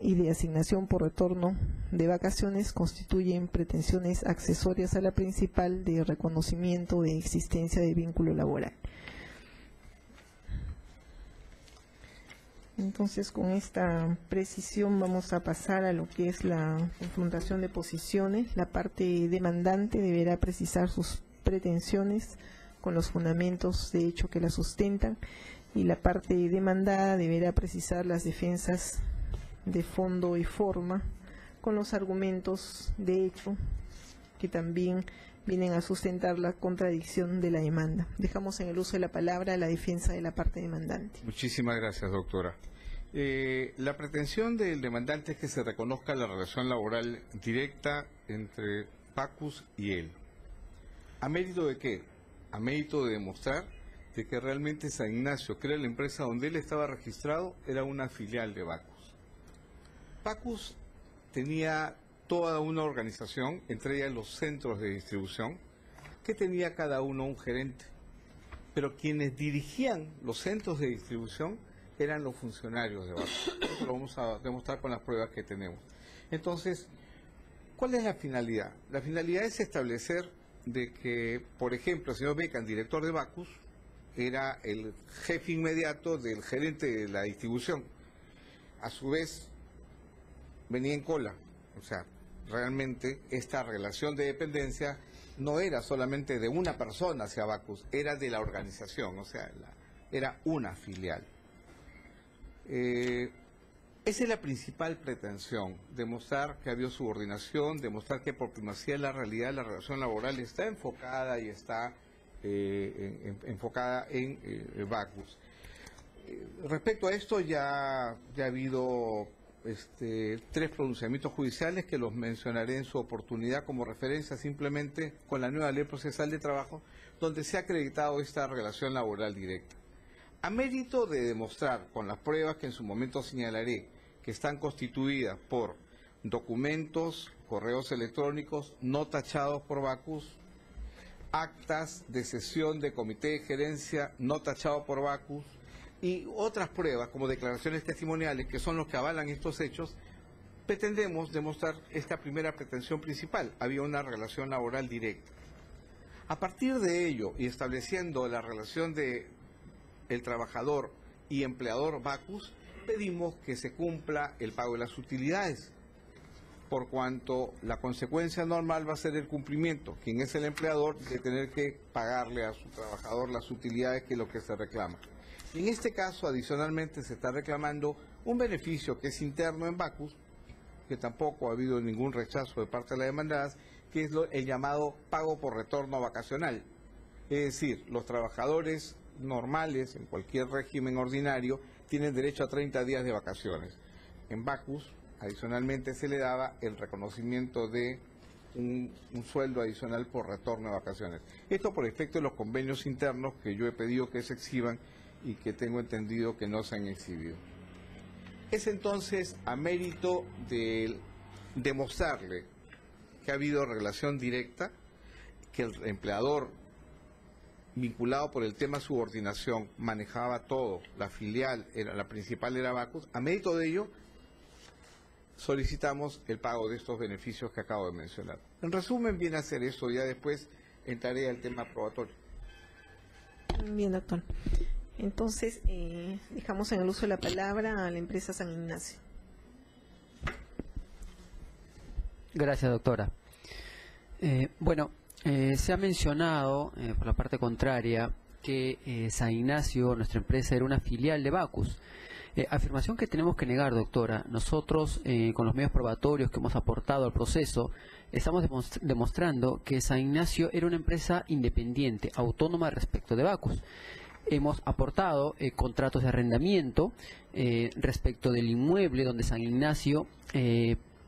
y de asignación por retorno de vacaciones constituyen pretensiones accesorias a la principal de reconocimiento de existencia de vínculo laboral. Entonces, con esta precisión vamos a pasar a lo que es la confrontación de posiciones. La parte demandante deberá precisar sus pretensiones con los fundamentos de hecho que la sustentan y la parte demandada deberá precisar las defensas de fondo y forma con los argumentos de hecho que también vienen a sustentar la contradicción de la demanda. Dejamos en el uso de la palabra la defensa de la parte demandante. Muchísimas gracias, doctora. Eh, la pretensión del demandante es que se reconozca la relación laboral directa entre Pacus y él. ¿A mérito de qué? A mérito de demostrar de que realmente San Ignacio, que era la empresa donde él estaba registrado, era una filial de Bacus. Pacus tenía toda una organización, entre ellas los centros de distribución, que tenía cada uno un gerente. Pero quienes dirigían los centros de distribución eran los funcionarios de Bacus. Eso lo vamos a demostrar con las pruebas que tenemos. Entonces, ¿cuál es la finalidad? La finalidad es establecer de que, por ejemplo, el señor Becan, director de Bacus, era el jefe inmediato del gerente de la distribución. A su vez, venía en cola. O sea, realmente esta relación de dependencia no era solamente de una persona hacia Bacus, era de la organización, o sea, era una filial. Eh, esa es la principal pretensión, demostrar que ha habido subordinación, demostrar que por primacía de la realidad la relación laboral está enfocada y está eh, enfocada en eh, Bacus. respecto a esto ya, ya ha habido este, tres pronunciamientos judiciales que los mencionaré en su oportunidad como referencia simplemente con la nueva ley procesal de trabajo, donde se ha acreditado esta relación laboral directa. A mérito de demostrar con las pruebas que en su momento señalaré que están constituidas por documentos, correos electrónicos no tachados por Bacus, actas de sesión de comité de gerencia no tachados por Bacus y otras pruebas como declaraciones testimoniales que son los que avalan estos hechos, pretendemos demostrar esta primera pretensión principal. Había una relación laboral directa. A partir de ello y estableciendo la relación de el trabajador y empleador Bacus, pedimos que se cumpla el pago de las utilidades, por cuanto la consecuencia normal va a ser el cumplimiento, quien es el empleador, de tener que pagarle a su trabajador las utilidades que es lo que se reclama. En este caso, adicionalmente, se está reclamando un beneficio que es interno en Bacus, que tampoco ha habido ningún rechazo de parte de las demandadas, que es el llamado pago por retorno vacacional. Es decir, los trabajadores normales, en cualquier régimen ordinario, tienen derecho a 30 días de vacaciones. En Bacus, adicionalmente, se le daba el reconocimiento de un, sueldo adicional por retorno de vacaciones. Esto por efecto de los convenios internos que yo he pedido que se exhiban y que tengo entendido que no se han exhibido. Es entonces a mérito de demostrarle que ha habido relación directa, que el empleador vinculado por el tema subordinación, manejaba todo, la filial, era, la principal era Bacus, a mérito de ello solicitamos el pago de estos beneficios que acabo de mencionar. En resumen, viene a ser eso, ya después entraré al tema probatorio. Bien, doctor. Entonces, eh, dejamos en el uso de la palabra a la empresa San Ignacio. Gracias, doctora. Eh, bueno, eh, se ha mencionado, eh, por la parte contraria, que eh, San Ignacio, nuestra empresa, era una filial de Bacus. Afirmación que tenemos que negar, doctora. Nosotros, con los medios probatorios que hemos aportado al proceso, estamos demostrando que San Ignacio era una empresa independiente, autónoma respecto de Bacus. Hemos aportado contratos de arrendamiento respecto del inmueble donde San Ignacio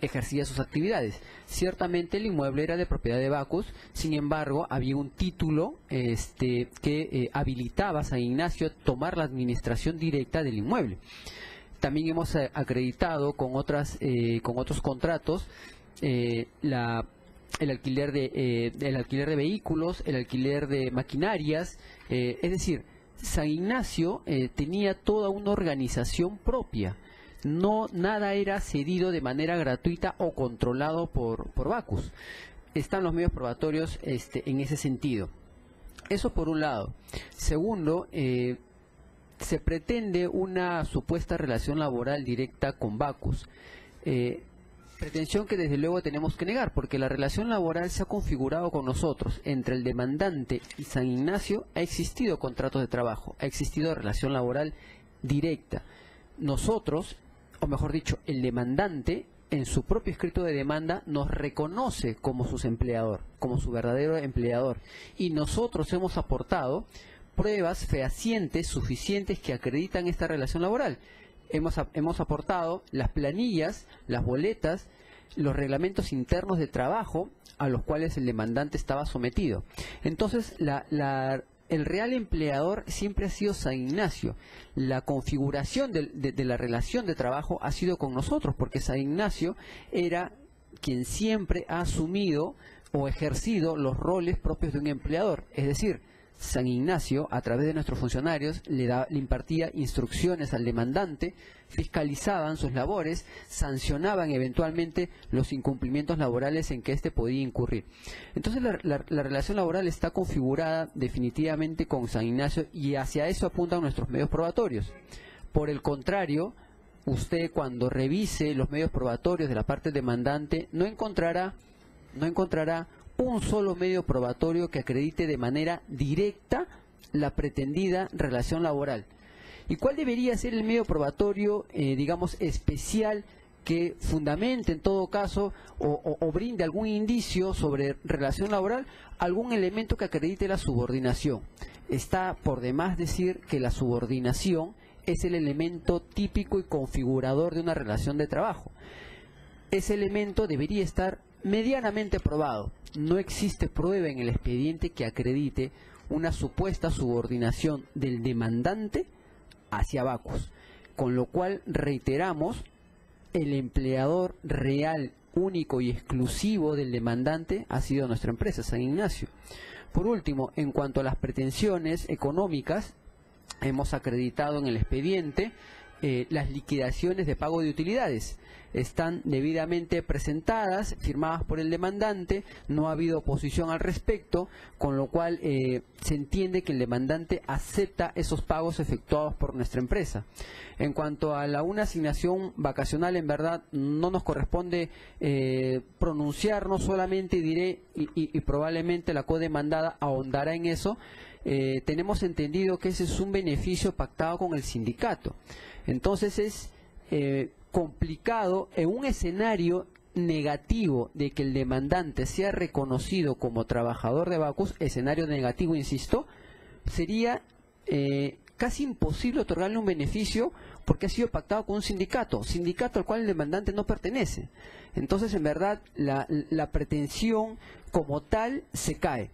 ejercía sus actividades. Ciertamente el inmueble era de propiedad de Bacus, sin embargo había un título este, que eh, habilitaba a San Ignacio tomar la administración directa del inmueble. También hemos eh, acreditado con, otras, eh, con otros contratos la, el, alquiler de, el alquiler de vehículos, el alquiler de maquinarias, es decir, San Ignacio tenía toda una organización propia no nada era cedido de manera gratuita o controlado por, por Bacus. Están los medios probatorios este, en ese sentido. Eso por un lado. Segundo, eh, se pretende una supuesta relación laboral directa con Bacus. Eh, pretensión que desde luego tenemos que negar, porque la relación laboral se ha configurado con nosotros. Entre el demandante y San Ignacio ha existido contratos de trabajo, ha existido relación laboral directa. Nosotros, o mejor dicho, el demandante en su propio escrito de demanda nos reconoce como su empleador, como su verdadero empleador. Y nosotros hemos aportado pruebas fehacientes suficientes que acreditan esta relación laboral. Hemos, hemos aportado las planillas, las boletas, los reglamentos internos de trabajo a los cuales el demandante estaba sometido. Entonces, la, la el real empleador siempre ha sido San Ignacio. La configuración de, la relación de trabajo ha sido con nosotros, porque San Ignacio era quien siempre ha asumido o ejercido los roles propios de un empleador. Es decir, San Ignacio, a través de nuestros funcionarios, le, le impartía instrucciones al demandante, fiscalizaban sus labores, sancionaban eventualmente los incumplimientos laborales en que éste podía incurrir. Entonces la, relación laboral está configurada definitivamente con San Ignacio y hacia eso apuntan nuestros medios probatorios. Por el contrario, usted cuando revise los medios probatorios de la parte demandante no encontrará no encontrará un solo medio probatorio que acredite de manera directa la pretendida relación laboral. ¿Y cuál debería ser el medio probatorio, eh, digamos, especial que fundamente en todo caso o, o, brinde algún indicio sobre relación laboral, algún elemento que acredite la subordinación? Está por demás decir que la subordinación es el elemento típico y configurador de una relación de trabajo. Ese elemento debería estar medianamente probado. No existe prueba en el expediente que acredite una supuesta subordinación del demandante hacia Bacus, con lo cual reiteramos, el empleador real, único y exclusivo del demandante ha sido nuestra empresa, San Ignacio. Por último, en cuanto a las pretensiones económicas, hemos acreditado en el expediente eh, las liquidaciones de pago de utilidades están debidamente presentadas, firmadas por el demandante, no ha habido oposición al respecto, con lo cual eh, se entiende que el demandante acepta esos pagos efectuados por nuestra empresa. En cuanto a la una asignación vacacional, en verdad no nos corresponde eh, pronunciarnos, solamente diré y, y, probablemente la codemandada ahondará en eso. Eh, tenemos entendido que ese es un beneficio pactado con el sindicato. Entonces es complicado en un escenario negativo de que el demandante sea reconocido como trabajador de Bacus, escenario negativo, insisto, sería eh, casi imposible otorgarle un beneficio porque ha sido pactado con un sindicato, sindicato al cual el demandante no pertenece. Entonces, en verdad, la, la pretensión como tal se cae.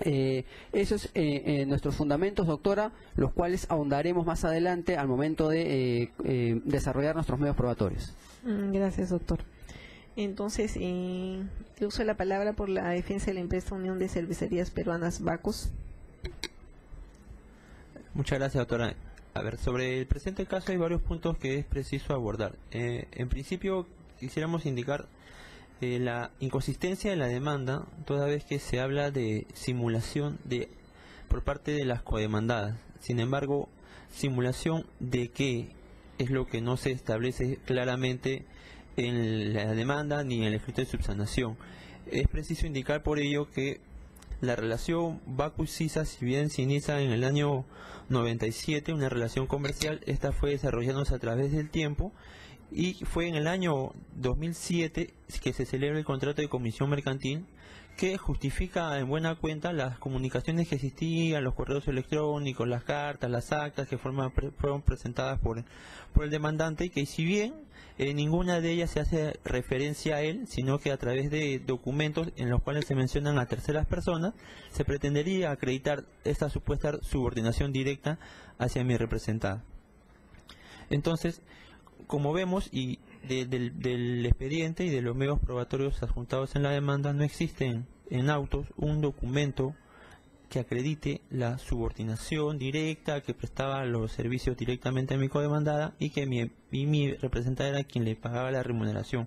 Eh, esos eh, eh, nuestros fundamentos, doctora, los cuales ahondaremos más adelante al momento de eh, desarrollar nuestros medios probatorios. Mm, gracias, doctor. Entonces, eh, uso la palabra por la defensa de la empresa Unión de Cervecerías Peruanas Bacos. Muchas gracias, doctora. A ver, sobre el presente caso hay varios puntos que es preciso abordar. en principio, quisiéramos indicar la inconsistencia de la demanda, toda vez que se habla de simulación de por parte de las codemandadas. Sin embargo, simulación de qué es lo que no se establece claramente en la demanda ni en el escrito de subsanación. Es preciso indicar por ello que la relación Baku-Sisa, si bien se inicia en el año 97, una relación comercial, esta fue desarrollándose a través del tiempo y fue en el año 2007 que se celebra el contrato de comisión mercantil que justifica en buena cuenta las comunicaciones que existían, los correos electrónicos, las cartas, las actas que fueron presentadas por, por el demandante y que si bien en ninguna de ellas se hace referencia a él, sino que a través de documentos en los cuales se mencionan a terceras personas, se pretendería acreditar esta supuesta subordinación directa hacia mi representada. Entonces, como vemos, y del, expediente y de los medios probatorios adjuntados en la demanda, no existen en autos un documento que acredite la subordinación directa que prestaba los servicios directamente a mi codemandada y que mi, y mi representante era quien le pagaba la remuneración.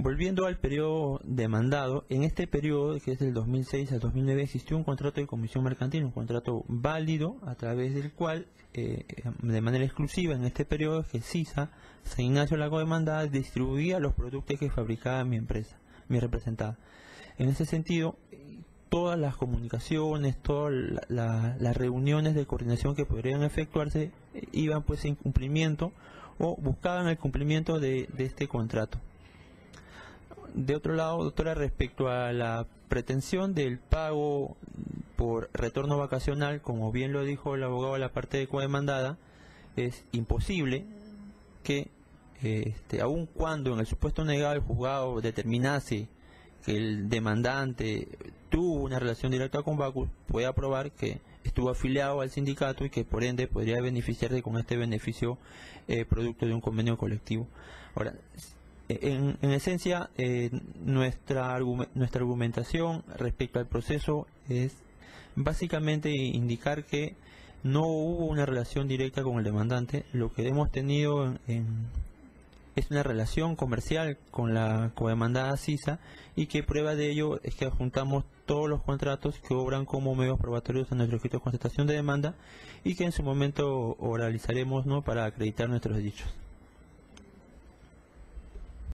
Volviendo al periodo demandado, en este periodo, que es del 2006 al 2009, existió un contrato de comisión mercantil, un contrato válido a través del cual, eh, de manera exclusiva en este periodo, que CISA, San Ignacio Lago Demandada, distribuía los productos que fabricaba mi empresa, mi representada. En ese sentido, todas las comunicaciones, todas las reuniones de coordinación que podrían efectuarse eh, iban pues en cumplimiento o buscaban el cumplimiento de este contrato de otro lado, doctora, respecto a la pretensión del pago por retorno vacacional, como bien lo dijo el abogado de la parte de demandada, es imposible que, este, aun cuando en el supuesto negado el juzgado determinase que el demandante tuvo una relación directa con Bacus, pueda probar que estuvo afiliado al sindicato y que por ende podría beneficiarse con este beneficio eh, producto de un convenio colectivo. Ahora, en, esencia, eh, nuestra, nuestra argumentación respecto al proceso es básicamente indicar que no hubo una relación directa con el demandante, lo que hemos tenido es una relación comercial con la demandada CISA y que prueba de ello es que adjuntamos todos los contratos que obran como medios probatorios en nuestro escrito de constatación de demanda y que en su momento oralizaremos ¿no? para acreditar nuestros dichos.